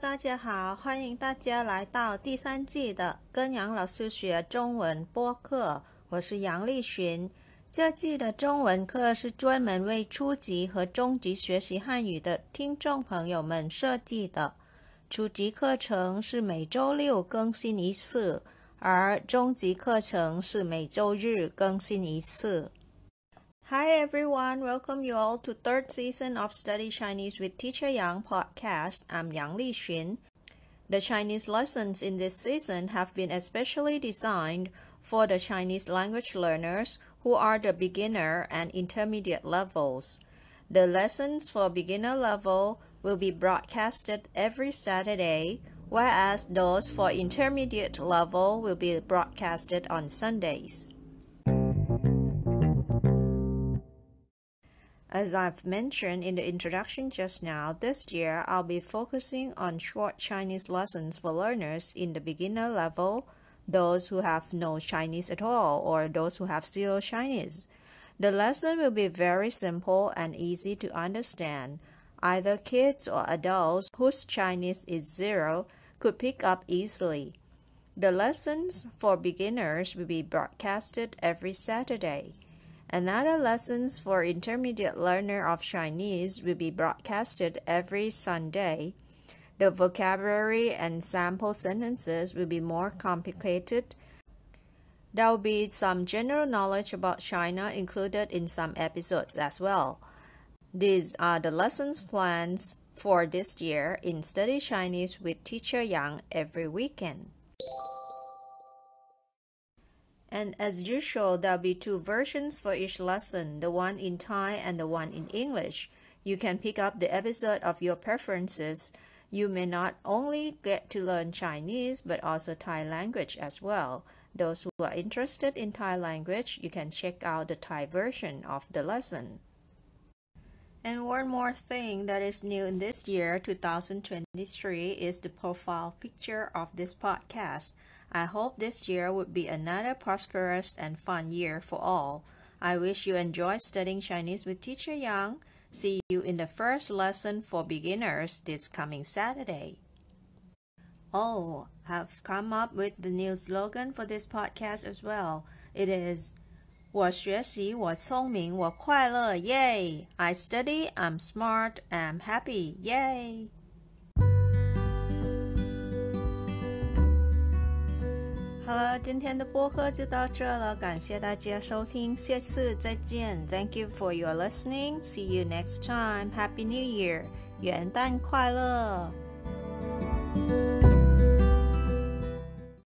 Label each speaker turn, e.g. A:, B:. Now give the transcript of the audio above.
A: 大家好，欢迎大家来到第三季的跟杨老师学中文播客。我是杨丽群。这季的中文课是专门为初级和中级学习汉语的听众朋友们设计的。初级课程是每周六更新一次，而中级课程是每周日更新一次。Hi everyone, welcome you all to third season of Study Chinese with Teacher Yang podcast. I'm Yang Li Lixun. The Chinese lessons in this season have been especially designed for the Chinese language learners who are the beginner and intermediate levels. The lessons for beginner level will be broadcasted every Saturday, whereas those for intermediate level will be broadcasted on Sundays. As I've mentioned in the introduction just now, this year I'll be focusing on short Chinese lessons for learners in the beginner level, those who have no Chinese at all, or those who have zero Chinese. The lesson will be very simple and easy to understand. Either kids or adults whose Chinese is zero could pick up easily. The lessons for beginners will be broadcasted every Saturday. Another lessons for intermediate learner of Chinese will be broadcasted every Sunday. The vocabulary and sample sentences will be more complicated. There will be some general knowledge about China included in some episodes as well. These are the lessons plans for this year in Study Chinese with Teacher Yang every weekend. And as usual, there'll be two versions for each lesson, the one in Thai and the one in English. You can pick up the episode of your preferences. You may not only get to learn Chinese, but also Thai language as well. Those who are interested in Thai language, you can check out the Thai version of the lesson. And one more thing that is new in this year, 2023, is the profile picture of this podcast. I hope this year would be another prosperous and fun year for all. I wish you enjoy studying Chinese with Teacher Yang. See you in the first lesson for beginners this coming Saturday. Oh, I've come up with the new slogan for this podcast as well. It is 我学习，我聪明，我快乐，Yay! I study, I'm smart, I'm happy, Yay! 好了，今天的播客就到这了，感谢大家收听，下次再见。Thank you for your listening. See you next time. Happy New Year. 元旦快乐！